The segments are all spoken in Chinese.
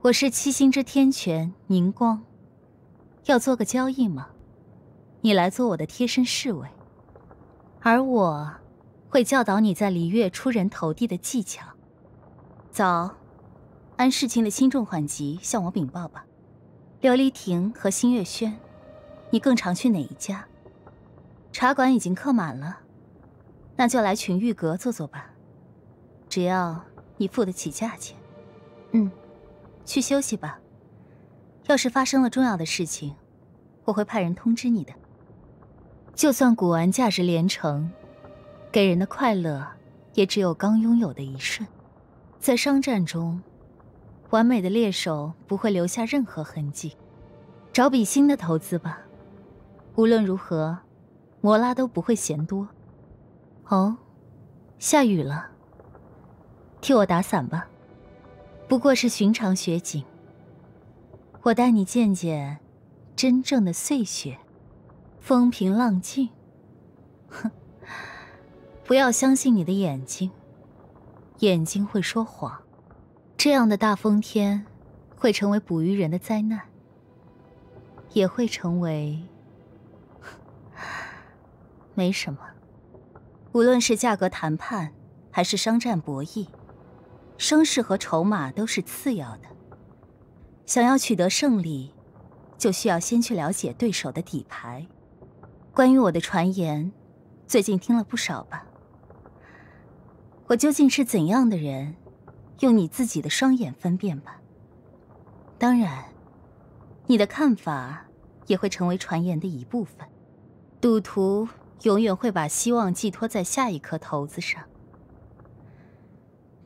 我是七星之天泉宁光，要做个交易吗？你来做我的贴身侍卫，而我会教导你在璃月出人头地的技巧。早，按事情的轻重缓急向我禀报吧。琉璃亭和星月轩，你更常去哪一家？茶馆已经客满了，那就来群玉阁坐坐吧。只要你付得起价钱。嗯，去休息吧。要是发生了重要的事情，我会派人通知你的。就算古玩价值连城，给人的快乐也只有刚拥有的一瞬。在商战中，完美的猎手不会留下任何痕迹。找笔新的投资吧。无论如何，摩拉都不会嫌多。哦，下雨了。替我打伞吧。不过是寻常雪景。我带你见见真正的碎雪，风平浪静。哼，不要相信你的眼睛，眼睛会说谎。这样的大风天，会成为捕鱼人的灾难，也会成为……没什么。无论是价格谈判，还是商战博弈。声势和筹码都是次要的。想要取得胜利，就需要先去了解对手的底牌。关于我的传言，最近听了不少吧？我究竟是怎样的人，用你自己的双眼分辨吧。当然，你的看法也会成为传言的一部分。赌徒永远会把希望寄托在下一颗骰子上。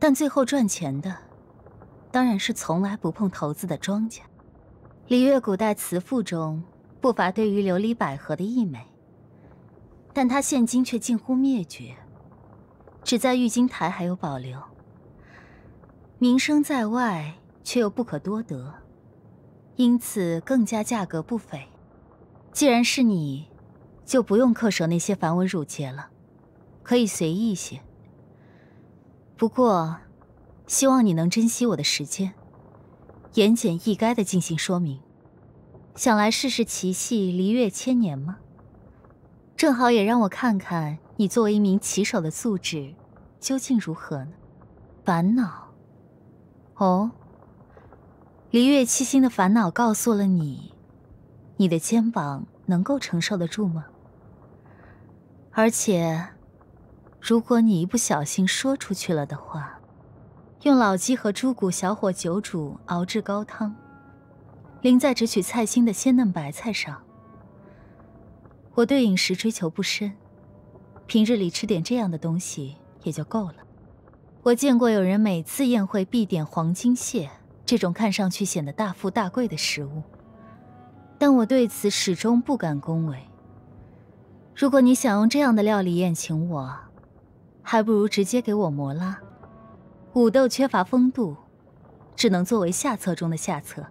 但最后赚钱的，当然是从来不碰投资的庄家。礼乐古代词赋中不乏对于琉璃百合的溢美，但它现今却近乎灭绝，只在玉京台还有保留。名声在外，却又不可多得，因此更加价格不菲。既然是你，就不用恪守那些繁文缛节了，可以随意些。不过，希望你能珍惜我的时间，言简意赅的进行说明。想来试试奇戏离月千年吗？正好也让我看看你作为一名棋手的素质究竟如何呢？烦恼？哦，离月七星的烦恼告诉了你，你的肩膀能够承受得住吗？而且。如果你一不小心说出去了的话，用老鸡和猪骨小火久煮熬制高汤，淋在只取菜心的鲜嫩白菜上。我对饮食追求不深，平日里吃点这样的东西也就够了。我见过有人每次宴会必点黄金蟹这种看上去显得大富大贵的食物，但我对此始终不敢恭维。如果你想用这样的料理宴请我，还不如直接给我磨了。武斗缺乏风度，只能作为下策中的下策。